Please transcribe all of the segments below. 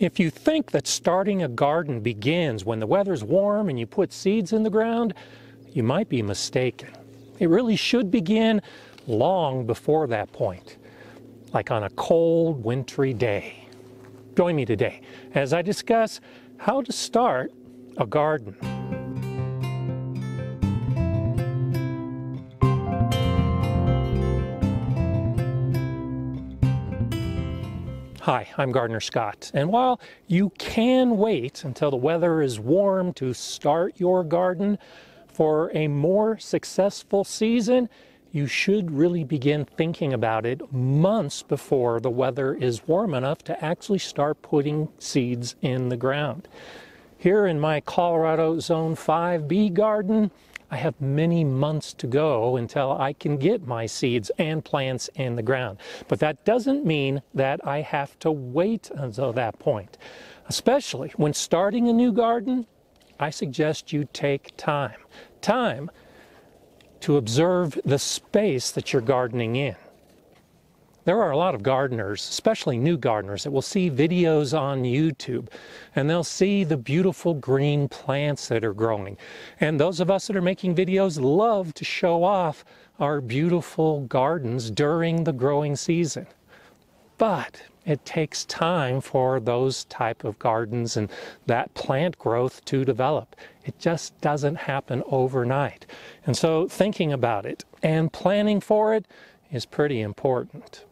If you think that starting a garden begins when the weather's warm and you put seeds in the ground, you might be mistaken. It really should begin long before that point, like on a cold, wintry day. Join me today as I discuss how to start a garden. Hi, I'm Gardener Scott, and while you can wait until the weather is warm to start your garden for a more successful season, you should really begin thinking about it months before the weather is warm enough to actually start putting seeds in the ground. Here in my Colorado Zone 5B garden, I have many months to go until I can get my seeds and plants in the ground. But that doesn't mean that I have to wait until that point. Especially when starting a new garden, I suggest you take time. Time to observe the space that you're gardening in. There are a lot of gardeners, especially new gardeners, that will see videos on YouTube and they'll see the beautiful green plants that are growing. And those of us that are making videos love to show off our beautiful gardens during the growing season. But it takes time for those type of gardens and that plant growth to develop. It just doesn't happen overnight. And so thinking about it and planning for it is pretty important.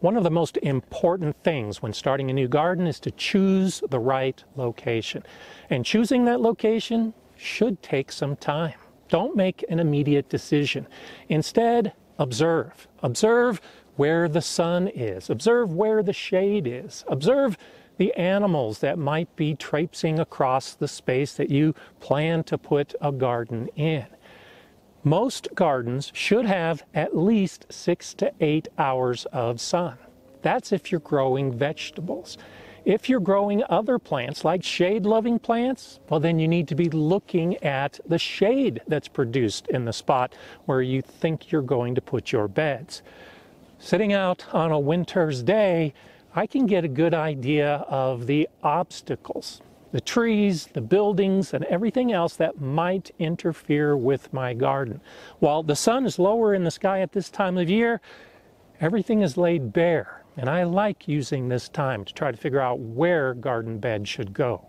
One of the most important things when starting a new garden is to choose the right location. And choosing that location should take some time. Don't make an immediate decision. Instead, observe. Observe where the sun is. Observe where the shade is. Observe the animals that might be traipsing across the space that you plan to put a garden in. Most gardens should have at least six to eight hours of sun. That's if you're growing vegetables. If you're growing other plants like shade loving plants, well, then you need to be looking at the shade that's produced in the spot where you think you're going to put your beds. Sitting out on a winter's day, I can get a good idea of the obstacles the trees, the buildings, and everything else that might interfere with my garden. While the sun is lower in the sky at this time of year, everything is laid bare, and I like using this time to try to figure out where garden beds should go.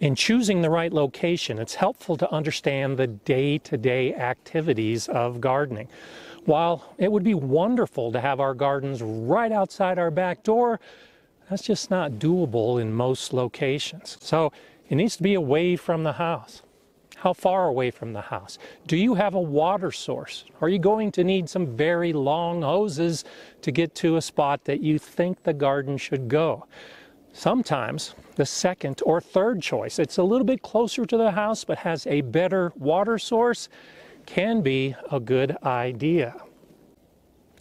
In choosing the right location, it's helpful to understand the day-to-day -day activities of gardening. While it would be wonderful to have our gardens right outside our back door, that's just not doable in most locations. So it needs to be away from the house. How far away from the house? Do you have a water source? Are you going to need some very long hoses to get to a spot that you think the garden should go? Sometimes the second or third choice, it's a little bit closer to the house but has a better water source, can be a good idea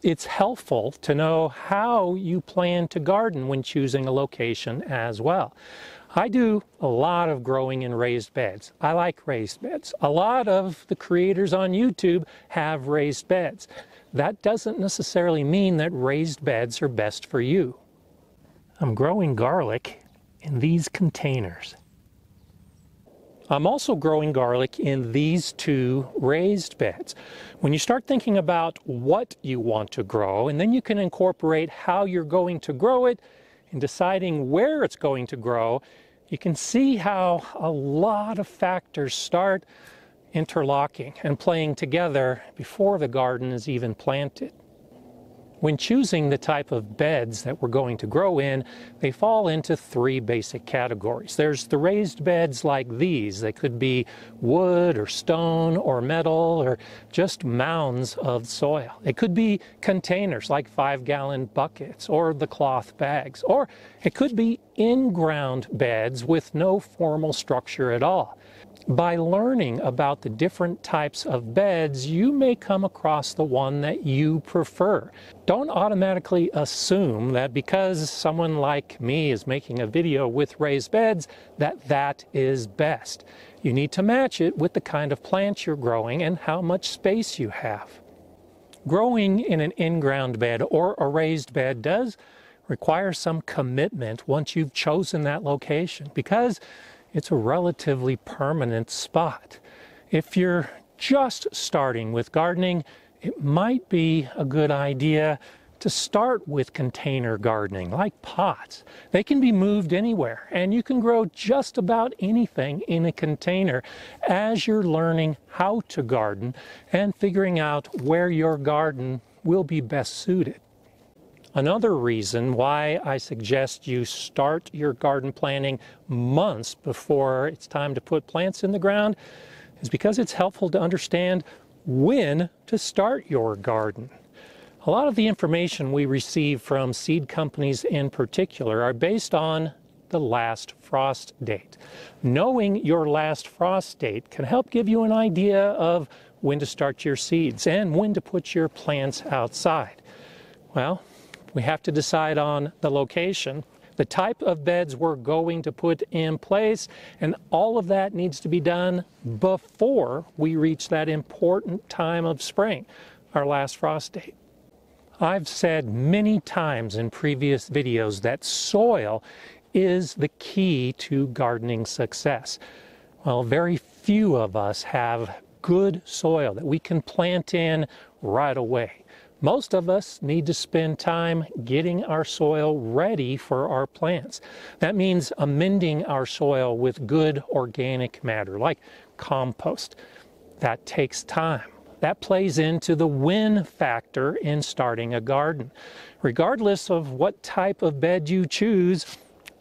it's helpful to know how you plan to garden when choosing a location as well. I do a lot of growing in raised beds. I like raised beds. A lot of the creators on YouTube have raised beds. That doesn't necessarily mean that raised beds are best for you. I'm growing garlic in these containers. I'm also growing garlic in these two raised beds. When you start thinking about what you want to grow, and then you can incorporate how you're going to grow it and deciding where it's going to grow, you can see how a lot of factors start interlocking and playing together before the garden is even planted. When choosing the type of beds that we're going to grow in, they fall into three basic categories. There's the raised beds like these. They could be wood or stone or metal or just mounds of soil. It could be containers like five gallon buckets or the cloth bags. Or it could be in-ground beds with no formal structure at all. By learning about the different types of beds, you may come across the one that you prefer. Don't automatically assume that because someone like me is making a video with raised beds, that that is best. You need to match it with the kind of plants you're growing and how much space you have. Growing in an in-ground bed or a raised bed does require some commitment once you've chosen that location because it's a relatively permanent spot. If you're just starting with gardening, it might be a good idea to start with container gardening, like pots. They can be moved anywhere, and you can grow just about anything in a container as you're learning how to garden and figuring out where your garden will be best suited. Another reason why I suggest you start your garden planning months before it's time to put plants in the ground is because it's helpful to understand when to start your garden. A lot of the information we receive from seed companies in particular are based on the last frost date. Knowing your last frost date can help give you an idea of when to start your seeds and when to put your plants outside. Well, we have to decide on the location, the type of beds we're going to put in place, and all of that needs to be done before we reach that important time of spring, our last frost date. I've said many times in previous videos that soil is the key to gardening success. Well, very few of us have good soil that we can plant in right away. Most of us need to spend time getting our soil ready for our plants. That means amending our soil with good organic matter, like compost. That takes time. That plays into the win factor in starting a garden. Regardless of what type of bed you choose,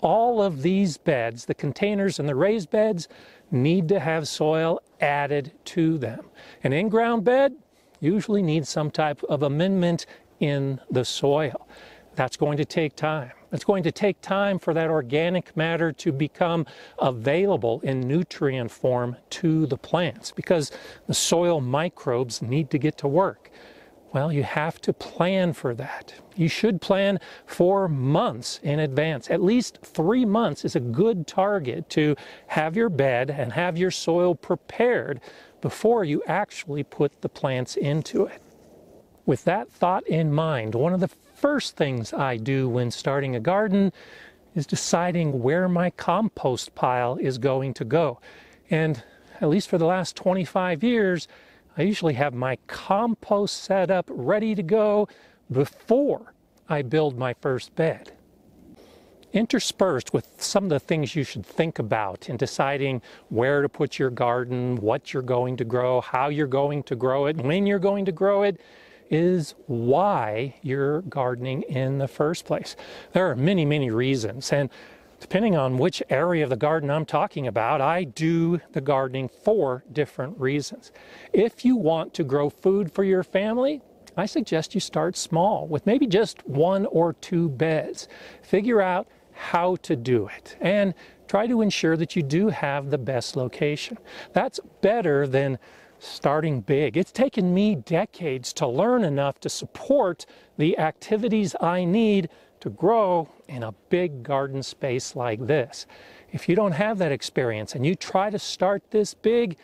all of these beds, the containers and the raised beds, need to have soil added to them. An in-ground bed usually needs some type of amendment in the soil. That's going to take time. It's going to take time for that organic matter to become available in nutrient form to the plants because the soil microbes need to get to work. Well, you have to plan for that. You should plan for months in advance. At least three months is a good target to have your bed and have your soil prepared before you actually put the plants into it. With that thought in mind, one of the first things I do when starting a garden is deciding where my compost pile is going to go. And at least for the last 25 years, I usually have my compost set up ready to go before I build my first bed. Interspersed with some of the things you should think about in deciding where to put your garden, what you're going to grow, how you're going to grow it, when you're going to grow it, is why you're gardening in the first place. There are many, many reasons. And depending on which area of the garden I'm talking about, I do the gardening for different reasons. If you want to grow food for your family, I suggest you start small with maybe just one or two beds. Figure out how to do it and try to ensure that you do have the best location. That's better than starting big. It's taken me decades to learn enough to support the activities I need to grow in a big garden space like this. If you don't have that experience and you try to start this big,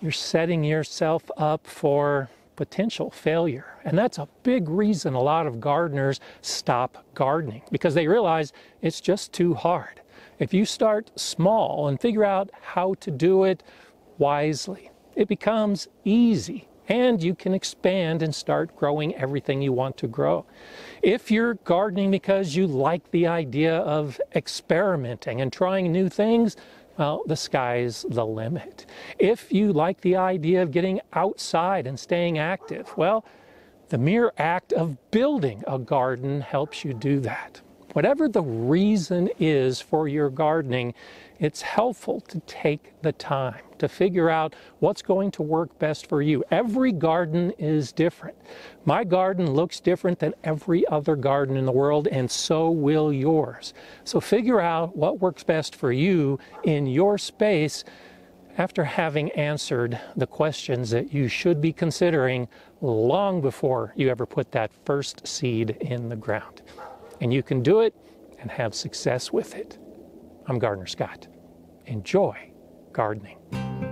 you're setting yourself up for potential failure. And that's a big reason a lot of gardeners stop gardening because they realize it's just too hard. If you start small and figure out how to do it wisely, it becomes easy and you can expand and start growing everything you want to grow. If you're gardening because you like the idea of experimenting and trying new things, well, the sky's the limit. If you like the idea of getting outside and staying active, well, the mere act of building a garden helps you do that. Whatever the reason is for your gardening, it's helpful to take the time to figure out what's going to work best for you. Every garden is different. My garden looks different than every other garden in the world, and so will yours. So figure out what works best for you in your space after having answered the questions that you should be considering long before you ever put that first seed in the ground. And you can do it and have success with it. I'm Gardener Scott. Enjoy gardening.